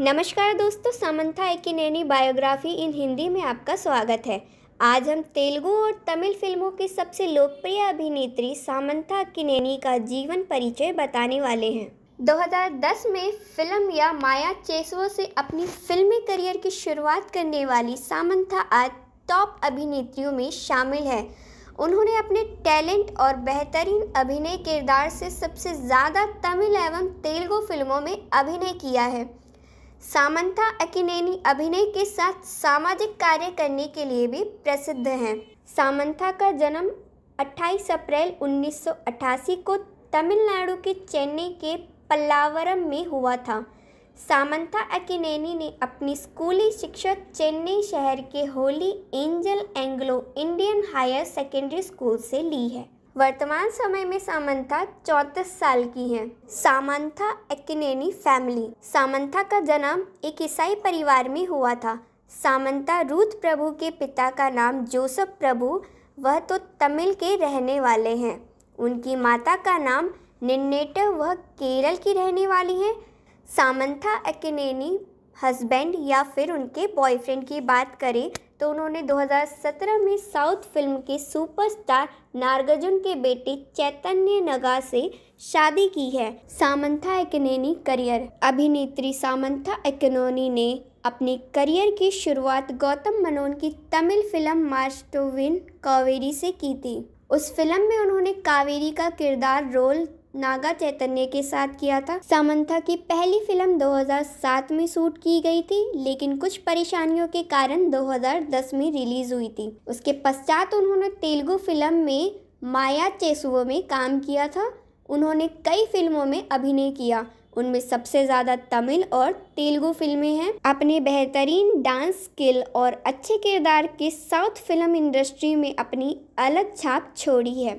नमस्कार दोस्तों, Samantha Akkineni biography in Hindi में आपका स्वागत है। आज हम तेलुगु और तमिल फ़िल्मों की सबसे लोकप्रिय अभिनेत्री सामंथा किनेनी का जीवन परिचय बताने वाले हैं। 2010 में फ़िल्म या माया चेसवो से अपनी फिल्मी करियर की शुरुआत करने वाली सामंथा आज टॉप अभिनेत्रियों में शामिल है। उन्होंने अपने टैलेंट और बेहतरीन अभिनय किरदार से सबसे ज़्यादा तमिल एवं तेलुगु फ़िल्मों में अभिनय किया है। सामंथा अकिनेनी अभिनय के साथ सामाजिक कार्य करने के लिए भी प्रसिद्ध हैं। सामंथा का जन्म 28 अप्रैल 1988 को तमिलनाडु के चेन्नई के पल्लावरम में हुआ था। सामंथा अकिनेनी ने अपनी स्कूली शिक्षा चेन्नई शहर के Holy Angel Anglo Indian higher secondary school से ली है। वर्तमान समय में सामंथा चौंतीस साल की हैं। Samantha Akkineni family. सामंथा का जन्म एक ईसाई परिवार में हुआ था। सामंथा रूथ प्रभु के पिता का नाम जोसफ प्रभु, वह तो तमिल के रहने वाले हैं। उनकी माता का नाम निन्नेट, वह केरल की रहने वाली हैं। सामंथा एक्नेनी हस्बैंड या फिर उनके बॉयफ्रेंड की बात करें तो उन्होंने 2017 में साउथ फ़िल्म के सुपरस्टार नागार्जुन के बेटे चैतन्य नगा से शादी की है। सामंथा एकनेनी करियर। अभिनेत्री सामंथा एकनोनी ने अपने करियर की शुरुआत गौतम मनोन की तमिल फ़िल्म मास्टोविन कावेरी से की थी। उस फ़िल्म में उन्होंने कावेरी का किरदार रोल नागा चैतन्य के साथ किया था। सामंथा की पहली फ़िल्म 2007 में शूट की गई थी, लेकिन कुछ परेशानियों के कारण 2010 में रिलीज़ हुई थी। उसके पश्चात उन्होंने तेलुगु फ़िल्म में माया चेसुओ में काम किया था। उन्होंने कई फ़िल्मों में अभिनय किया। उनमें सबसे ज़्यादा तमिल और तेलुगु फ़िल्में हैं। अपने बेहतरीन डांस स्किल और अच्छे किरदार के साउथ फ़िल्म इंडस्ट्री में अपनी अलग छाप छोड़ी है।